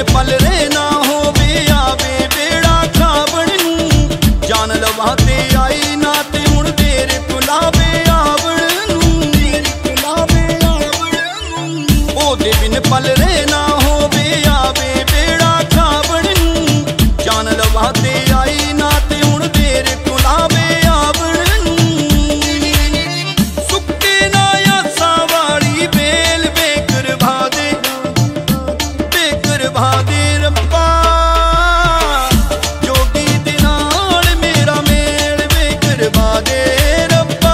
ਉਹਦੇ ਪਲਰੇ ਨਾ ਹੋਵੇ ਆਵੇ ਬੇੜਾ ਖਾਵਣ ਨੂੰ। ਜਾਨ ਲਵਾ ਤੇ ਆਈ ਨਾ ਤੇ ਹੁਣ ਤੇਰੇ ਕੁਲਾਵੇ ਆਵਣ ਨੂੰ। ਕੁਲਾਵੇ ਆਵਣ ਨੂੰ। ਉਹਦੇ ਬਿਨ ਪਲਰੇ ਆਦੇ ਰੱਬਾ ਜੋਗੀ ਦੇ ਨਾਲ ਮੇਰਾ ਮੇਲ ਵੇ ਕਰਵਾ ਦੇ ਰੱਬਾ।